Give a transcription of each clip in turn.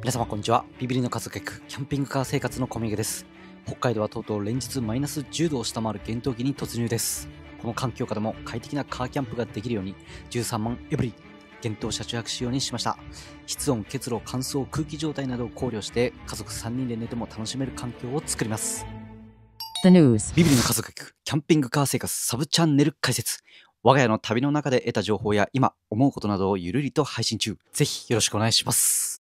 皆様こんにちは。ビビリの家族客、キャンピングカー生活のコミグです。北海道はとうとう連日マイナス10度を下回る厳冬期に突入です。この環境下でも快適なカーキャンプができるように13万エブリ厳冬車中泊仕様にしました。室温、結露、乾燥、空気状態などを考慮して家族3人で寝ても楽しめる環境を作ります。The News ビビリの家族客、キャンピングカー生活サブチャンネル解説。我が家の旅の中で得た情報や今思うことなどをゆるりと配信中。ぜひよろしくお願いします。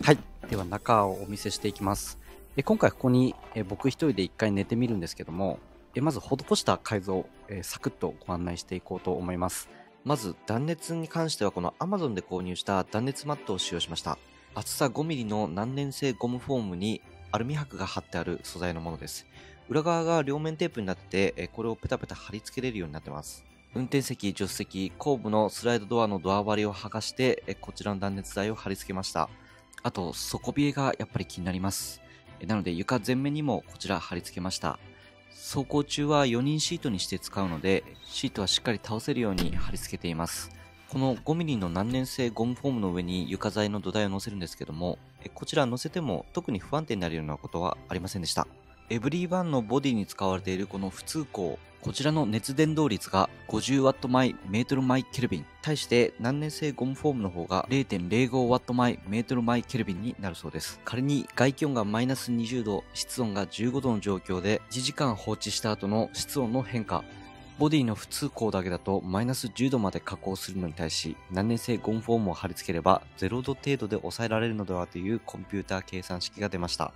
はい。では中をお見せしていきます。で今回ここにえ僕一人で一回寝てみるんですけども、えまず施した改造、えサクッとご案内していこうと思います。まず断熱に関してはこの Amazon で購入した断熱マットを使用しました。厚さ 5mm の難燃性ゴムフォームにアルミ箔が貼ってある素材のものです。裏側が両面テープになってて、これをペタペタ貼り付けれるようになってます。運転席、助手席、後部のスライドドアのドア割りを剥がして、こちらの断熱材を貼り付けました。あと、底冷えがやっぱり気になります。なので床全面にもこちら貼り付けました。走行中は4人シートにして使うので、シートはしっかり倒せるように貼り付けています。この 5mm の難燃性ゴムフォームの上に床材の土台を乗せるんですけども、こちら乗せても特に不安定になるようなことはありませんでした。エブリーワンのボディに使われているこの普通鋼こちらの熱伝導率が 50W 毎メートル毎ケルビン。対して難燃性ゴムフォームの方が 0.05W 毎メートル毎ケルビンになるそうです。仮に外気温がマイナス20度、室温が15度の状況で1時間放置した後の室温の変化。ボディの普通鋼だけだとマイナス10度まで加工するのに対し、難燃性ゴムフォームを貼り付ければ0度程度で抑えられるのではというコンピューター計算式が出ました。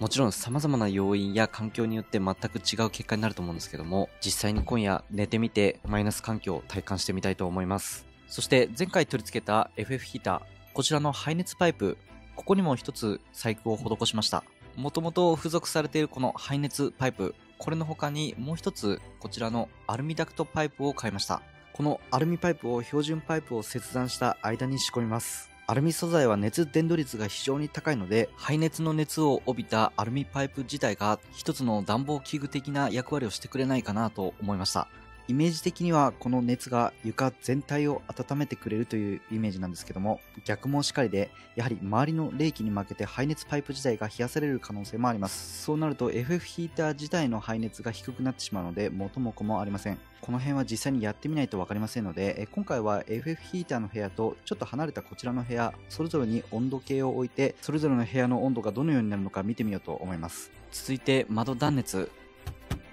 もちろん様々な要因や環境によって全く違う結果になると思うんですけども、実際に今夜寝てみてマイナス環境を体感してみたいと思います。そして前回取り付けた FF ヒーター、こちらの排熱パイプ、ここにも一つ細工を施しました。もともと付属されているこの排熱パイプ、これの他にもう一つこちらのアルミダクトパイプを買いました。このアルミパイプを標準パイプを切断した間に仕込みます。アルミ素材は熱伝導率が非常に高いので、排熱の熱を帯びたアルミパイプ自体が一つの暖房器具的な役割をしてくれないかなと思いました。イメージ的にはこの熱が床全体を温めてくれるというイメージなんですけども逆もしかりでやはり周りの冷気に負けて排熱パイプ自体が冷やされる可能性もあります。そうなると FF ヒーター自体の排熱が低くなってしまうので元も子もありません。この辺は実際にやってみないと分かりませんので今回は FF ヒーターの部屋とちょっと離れたこちらの部屋それぞれに温度計を置いてそれぞれの部屋の温度がどのようになるのか見てみようと思います。続いて窓断熱。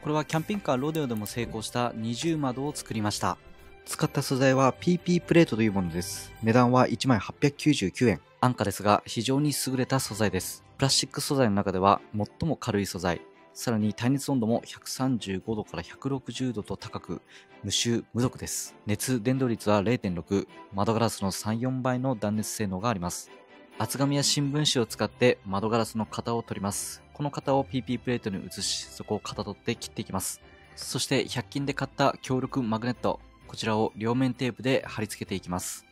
これはキャンピングカーロデオでも成功した二重窓を作りました。使った素材は PP プレートというものです。値段は1枚899円。安価ですが非常に優れた素材です。プラスチック素材の中では最も軽い素材。さらに耐熱温度も135度から160度と高く、無臭無毒です。熱伝導率は0.6、窓ガラスの3、4倍の断熱性能があります。厚紙や新聞紙を使って窓ガラスの型を取ります。この型を PP プレートに移し、そこを型取って切っていきます。そして100均で買った強力マグネット、こちらを両面テープで貼り付けていきます。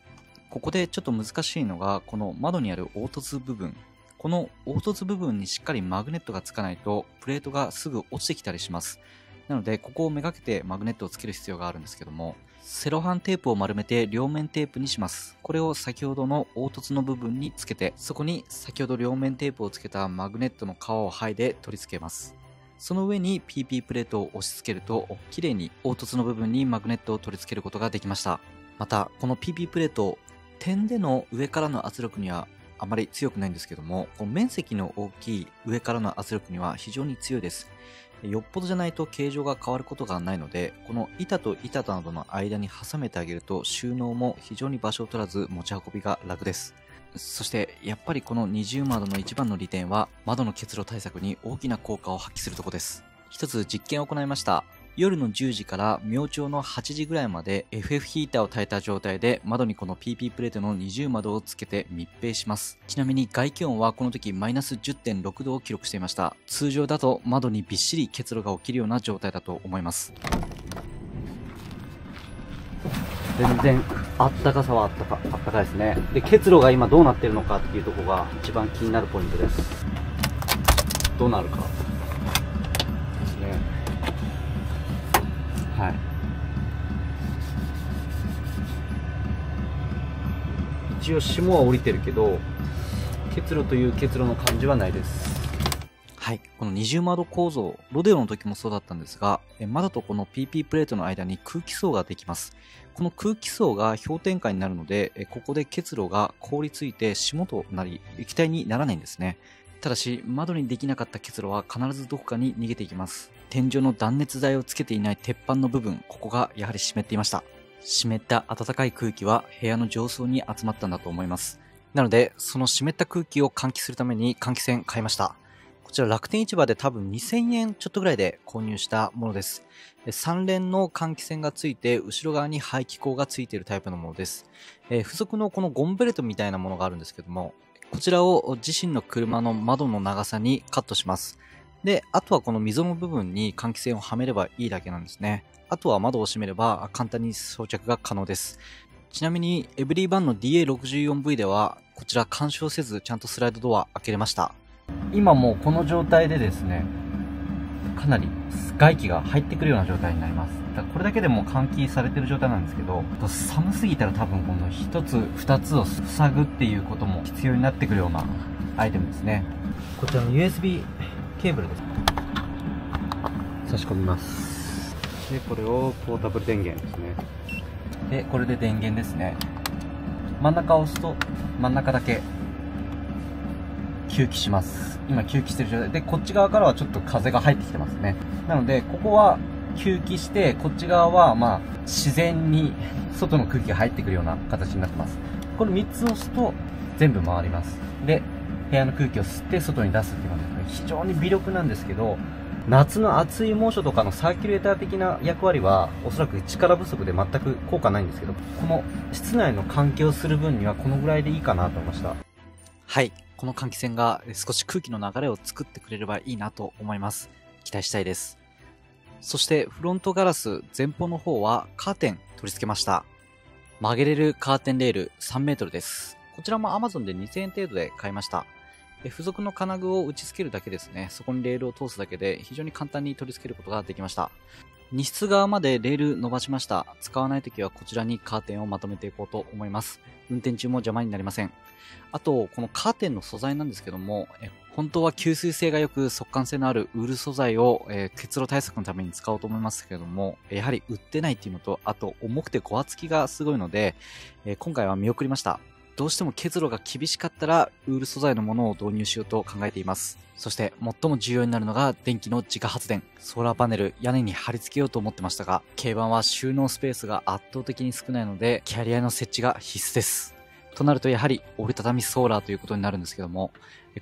ここでちょっと難しいのが、この窓にある凹凸部分。この凹凸部分にしっかりマグネットがつかないと、プレートがすぐ落ちてきたりします。なので、ここをめがけてマグネットをつける必要があるんですけども、セロハンテープを丸めて両面テープにします。これを先ほどの凹凸の部分につけて、そこに先ほど両面テープをつけたマグネットの皮を剥いで取り付けます。その上に PP プレートを押し付けると、綺麗に凹凸の部分にマグネットを取り付けることができました。また、この PP プレート、点での上からの圧力にはあまり強くないんですけども、面積の大きい上からの圧力には非常に強いです。よっぽどじゃないと形状が変わることがないので、この板と板などの間に挟めてあげると収納も非常に場所を取らず持ち運びが楽です。そしてやっぱりこの二重窓の一番の利点は窓の結露対策に大きな効果を発揮するとこです。一つ実験を行いました。夜の10時から明朝の8時ぐらいまで FF ヒーターを耐えた状態で窓にこの PP プレートの二重窓をつけて密閉します。ちなみに外気温はこの時マイナス10.6度を記録していました。通常だと窓にびっしり結露が起きるような状態だと思います。全然あったかさはあったかあったかいですねで結露が今どうなってるのかっていうとこが一番気になるポイントですどうなるかはい一応霜は降りてるけど結露という結露の感じはないです。はい。この二重窓構造、ロデオの時もそうだったんですが、窓とこの PP プレートの間に空気層ができます。この空気層が氷点下になるので、ここで結露が凍りついて霜となり、液体にならないんですね。ただし、窓にできなかった結露は必ずどこかに逃げていきます。天井の断熱材をつけていない鉄板の部分、ここがやはり湿っていました。湿った暖かい空気は部屋の上層に集まったんだと思います。なので、その湿った空気を換気するために換気扇買いました。こちら楽天市場で多分2000円ちょっとぐらいで購入したものです。3連の換気扇がついて、後ろ側に排気口がついているタイプのものです。え付属のこのゴンベレットみたいなものがあるんですけども、こちらを自身の車の窓の長さにカットします。で、あとはこの溝の部分に換気扇をはめればいいだけなんですね。あとは窓を閉めれば簡単に装着が可能です。ちなみに、エブリーバンの DA64V では、こちら干渉せずちゃんとスライドドア開けれました。今もうこの状態でですね、かなり外気が入ってくるような状態になります。だからこれだけでも換気されてる状態なんですけど、寒すぎたら多分この一つ、二つを塞ぐっていうことも必要になってくるようなアイテムですね。こちらの USB ケーブルです。差し込みます。で、これをポータブル電源ですね。で、これで電源ですね。真ん中を押すと、真ん中だけ吸気します。今吸気してる状態で、こっち側からはちょっと風が入ってきてますね。なので、ここは吸気して、こっち側は、まあ、自然に 外の空気が入ってくるような形になってます。これ3つ押すと、全部回ります。で、部屋の空気を吸って外に出すっていうのは非常に微力なんですけど、夏の暑い猛暑とかのサーキュレーター的な役割は、おそらく力不足で全く効果ないんですけど、この室内の換気をする分にはこのぐらいでいいかなと思いました。はい。この換気扇が少し空気の流れを作ってくれればいいなと思います。期待したいです。そしてフロントガラス前方の方はカーテン取り付けました。曲げれるカーテンレール3メートルです。こちらも Amazon で2000円程度で買いました。え付属の金具を打ち付けるだけですね。そこにレールを通すだけで非常に簡単に取り付けることができました。荷室側までレール伸ばしました。使わないときはこちらにカーテンをまとめていこうと思います。運転中も邪魔になりません。あと、このカーテンの素材なんですけども、え本当は吸水性が良く速乾性のあるウール素材を、えー結露対策のために使おうと思いますけども、やはり売ってないっていうのと、あと重くてごわつきがすごいので、え今回は見送りました。どうしても結露が厳しかったら、ウール素材のものを導入しようと考えています。そして、最も重要になるのが電気の自家発電。ソーラーパネル、屋根に貼り付けようと思ってましたが、軽バンは収納スペースが圧倒的に少ないので、キャリアの設置が必須です。となるとやはり折りたたみソーラーということになるんですけども、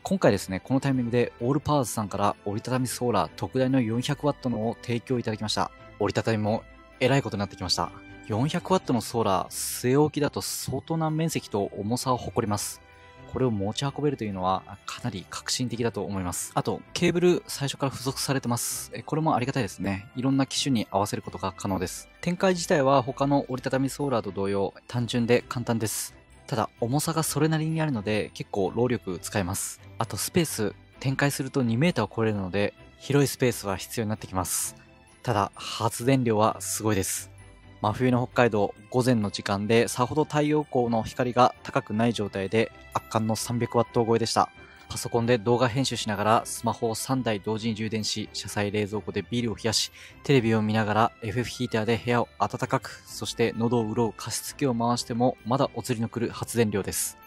今回ですね、このタイミングでオールパワーズさんから折りたたみソーラー特大の 400W のを提供いただきました。折りたたみもえらいことになってきました。400W のソーラー、据え置きだと相当な面積と重さを誇ります。これを持ち運べるというのはかなり革新的だと思います。あと、ケーブル最初から付属されてます。これもありがたいですね。いろんな機種に合わせることが可能です。展開自体は他の折りたたみソーラーと同様、単純で簡単です。ただ、重さがそれなりにあるので、結構労力使えます。あと、スペース、展開すると2メーターを超えるので、広いスペースは必要になってきます。ただ、発電量はすごいです。真冬の北海道、午前の時間でさほど太陽光の光が高くない状態で圧巻の 300W 超えでした。パソコンで動画編集しながらスマホを3台同時に充電し、車載冷蔵庫でビールを冷やし、テレビを見ながら FF ヒーターで部屋を暖かく、そして喉を潤う加湿器を回してもまだお釣りの来る発電量です。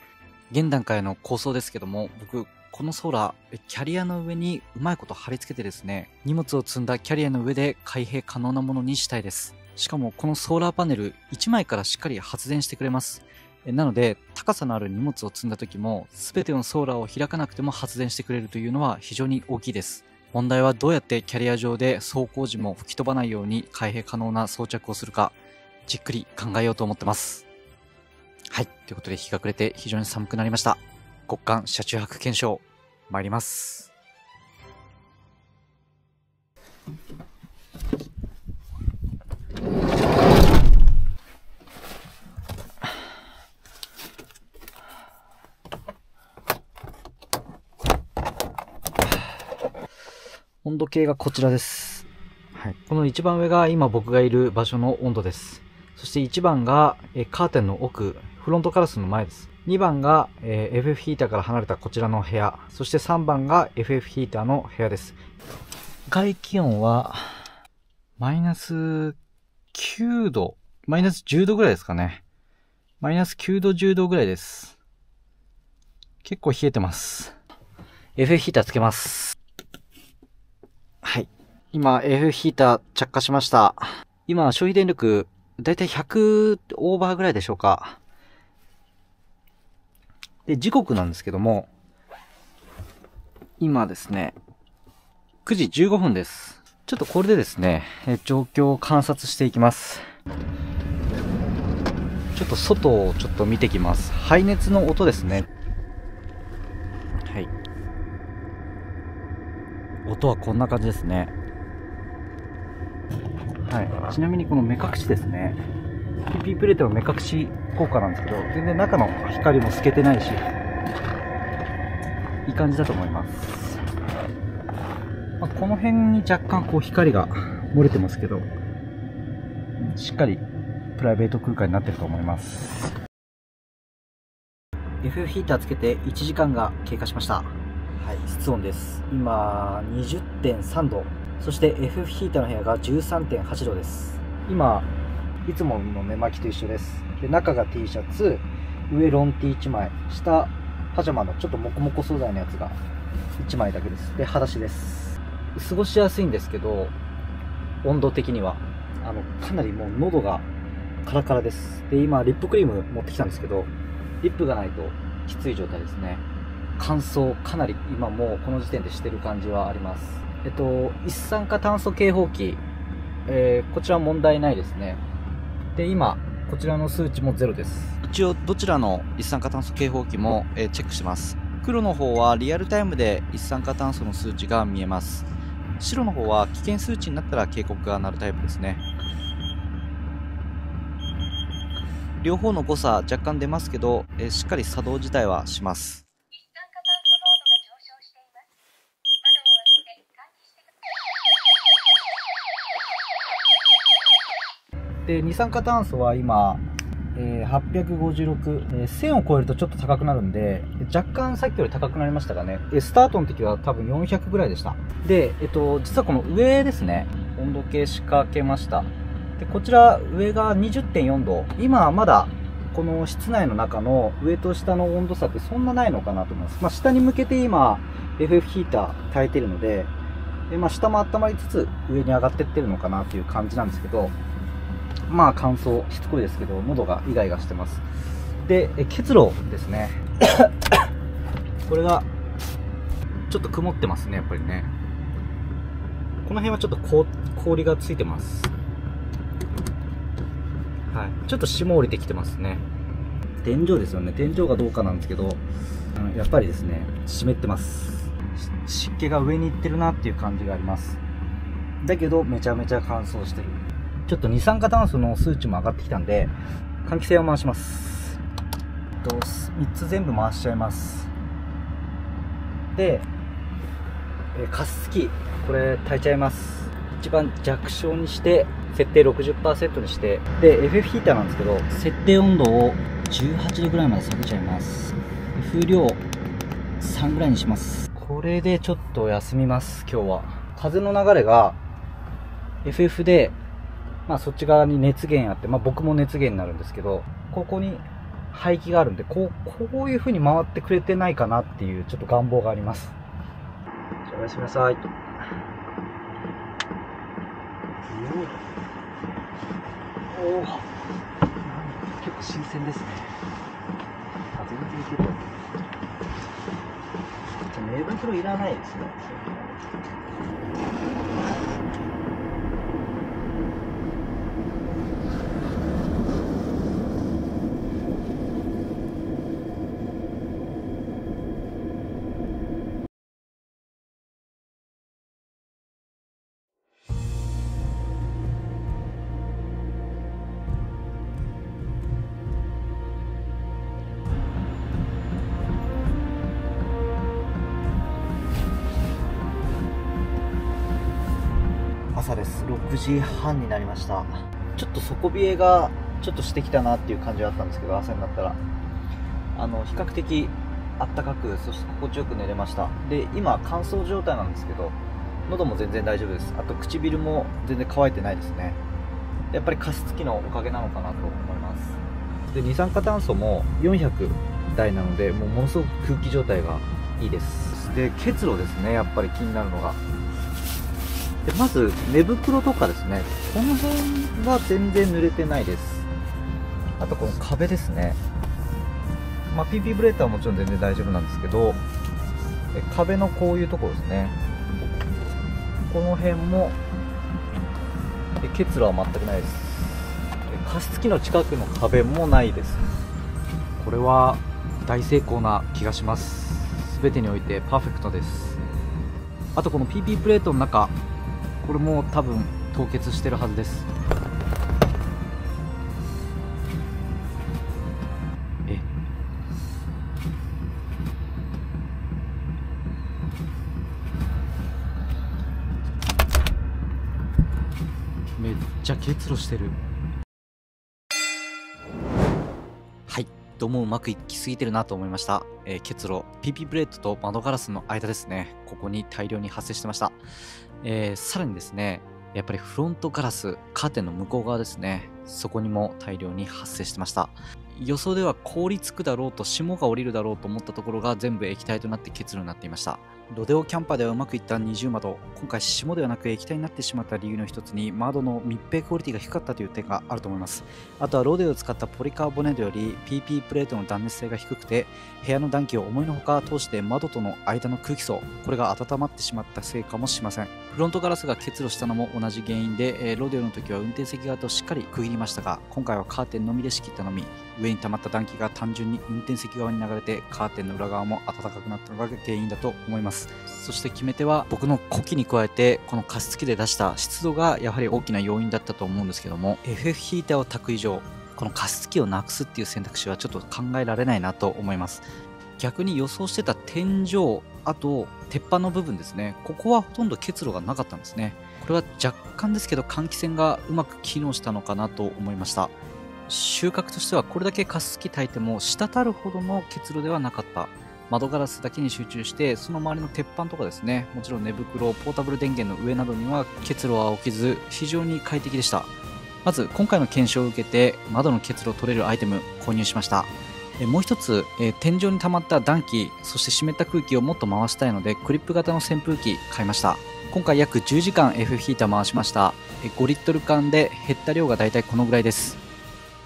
現段階の構想ですけども、僕、このソーラー、キャリアの上にうまいこと貼り付けてですね、荷物を積んだキャリアの上で開閉可能なものにしたいです。しかもこのソーラーパネル1枚からしっかり発電してくれます。なので、高さのある荷物を積んだ時も、すべてのソーラーを開かなくても発電してくれるというのは非常に大きいです。問題はどうやってキャリア上で走行時も吹き飛ばないように開閉可能な装着をするか、じっくり考えようと思ってます。はい。ということで日が暮れて非常に寒くなりました。極寒車中泊検証、参ります。温度計がこちらです。はい。この一番上が今僕がいる場所の温度です。そして一番がえカーテンの奥、フロントガラスの前です。2番が、えー FF ヒーターから離れたこちらの部屋。そして3番が FF ヒーターの部屋です。外気温は、マイナス9度、マイナス10度ぐらいですかね。マイナス9度10度ぐらいです。結構冷えてます。FF ヒーターつけます。今、FF ヒーター着火しました。今、消費電力、だいたい100オーバーぐらいでしょうか。で、時刻なんですけども、今ですね、9時15分です。ちょっとこれでですね、え状況を観察していきます。ちょっと外をちょっと見てきます。排熱の音ですね。はい。音はこんな感じですね。はい。ちなみにこの目隠しですね。PP プレートの目隠し効果なんですけど、全然中の光も透けてないし、いい感じだと思います。まあ、この辺に若干こう光が漏れてますけど、しっかりプライベート空間になってると思います。FF ヒーターつけて1時間が経過しました。はい、室温です。今、20.3度。そして FF ヒーターの部屋が13.8度です。今、いつもの寝巻きと一緒です。で、中が T シャツ、上ロン T1 枚、下パジャマのちょっとモコモコ素材のやつが1枚だけです。で、裸足です。過ごしやすいんですけど、温度的には。あの、かなりもう喉がカラカラです。で、今、リップクリーム持ってきたんですけど、リップがないときつい状態ですね。乾燥、かなり今もうこの時点でしてる感じはあります。えっと、一酸化炭素警報器、えーこちら問題ないですね。で、今、こちらの数値もゼロです。一応、どちらの一酸化炭素警報器も、えーチェックします。黒の方はリアルタイムで一酸化炭素の数値が見えます。白の方は危険数値になったら警告が鳴るタイプですね。両方の誤差若干出ますけど、えーしっかり作動自体はします。一酸化炭素濃度が上昇しています。窓を開けて換気してください。で、二酸化炭素は今、えー856、えー1000を超えるとちょっと高くなるんで、若干さっきより高くなりましたかね。えスタートの時は多分400ぐらいでした。で、えっと、実はこの上ですね、温度計仕掛けました。で、こちら上が20.4度。今はまだ、この室内の中の上と下の温度差ってそんなないのかなと思います。まあ、下に向けて今、FF ヒーター耐えてるので、でまあ、下も温まりつつ上に上がってってるのかなっていう感じなんですけど、まあ乾燥しつこいですけど、喉がイガイガしてます。で、え結露ですね。これが、ちょっと曇ってますね、やっぱりね。この辺はちょっと氷がついてます。はい。ちょっと霜降りてきてますね。天井ですよね。天井がどうかなんですけど、うんやっぱりですね、湿ってます。し湿気が上に行ってるなっていう感じがあります。だけど、めちゃめちゃ乾燥してる。ちょっと二酸化炭素の数値も上がってきたんで、換気扇を回します。と、3つ全部回しちゃいます。で、え加湿器、これ炊いちゃいます。一番弱小にして、設定60%にして、で、FF ヒーターなんですけど、設定温度を18度ぐらいまで下げちゃいます。風量3ぐらいにします。これでちょっと休みます、今日は。風の流れが、FF で、まあそっち側に熱源あって、まあ僕も熱源になるんですけど、ここに排気があるんで、こう、こういう風に回ってくれてないかなっていうちょっと願望があります。じゃあおやすみなさい。おお結構新鮮ですね。あ、全然いけるわ。じゃあ寝袋いらないですね。6時半になりました。ちょっと底冷えがちょっとしてきたなっていう感じはあったんですけど朝になったら。あの比較的あったかくそして心地よく寝れました。で今乾燥状態なんですけど喉も全然大丈夫です。あと唇も全然乾いてないですね。やっぱり加湿器のおかげなのかなと思います。で二酸化炭素も400台なのでもうものすごく空気状態がいいです。で結露ですねやっぱり気になるのが。でまず寝袋とかですね。この辺は全然濡れてないです。あとこの壁ですね。まあ、PP ブレーターはもちろん全然大丈夫なんですけど壁のこういうところですね。この辺も結露は全くないです。加湿器の近くの壁もないです。これは大成功な気がします。全てにおいてパーフェクトです。あとこの PP プレートの中これも多分凍結してるはずです。え？めっちゃ結露してる。はいどうもうまくいきすぎてるなと思いました、えー結露。PP プレートと窓ガラスの間ですね。ここに大量に発生してました、えーさらにですねやっぱりフロントガラスカーテンの向こう側ですね。そこにも大量に発生してました。予想では凍りつくだろうと霜が降りるだろうと思ったところが全部液体となって結露になっていました。ロデオキャンパーではうまくいった二重窓。今回霜ではなく液体になってしまった理由の一つに窓の密閉クオリティが低かったという点があると思います。あとはロデオを使ったポリカーボネートより PP プレートの断熱性が低くて部屋の暖気を思いのほか通して窓との間の空気層これが温まってしまったせいかもしれません。フロントガラスが結露したのも同じ原因で、えーロデオの時は運転席側としっかり区切りましたが今回はカーテンのみで仕切ったのみ上に溜まった暖気が単純に運転席側に流れてカーテンの裏側も暖かくなったのが原因だと思います。そして決め手は僕の呼気に加えてこの加湿器で出した湿度がやはり大きな要因だったと思うんですけども FF ヒーターを炊く以上この加湿器をなくすっていう選択肢はちょっと考えられないなと思います。逆に予想してた天井あと鉄板の部分ですね。ここはほとんど結露がなかったんですね。これは若干ですけど換気扇がうまく機能したのかなと思いました。収穫としてはこれだけ加湿器炊いても滴るほどの結露ではなかった。窓ガラスだけに集中してその周りの鉄板とかですね。もちろん寝袋ポータブル電源の上などには結露は起きず非常に快適でした。まず今回の検証を受けて窓の結露を取れるアイテム購入しました。もう一つ、え天井に溜まった暖気そして湿った空気をもっと回したいのでクリップ型の扇風機買いました。今回約10時間 F ヒーター回しました。え5リットル缶で減った量がだいたいこのぐらいです。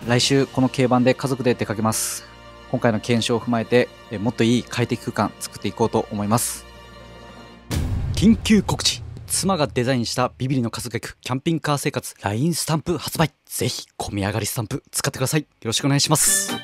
来週この軽バンで家族で出かけます。今回の検証を踏まえてえもっといい快適空間作っていこうと思います。緊急告知。妻がデザインしたビビリの家族客キャンピングカー生活 LINE スタンプ発売。ぜひ込み上がりスタンプ使ってください。よろしくお願いします。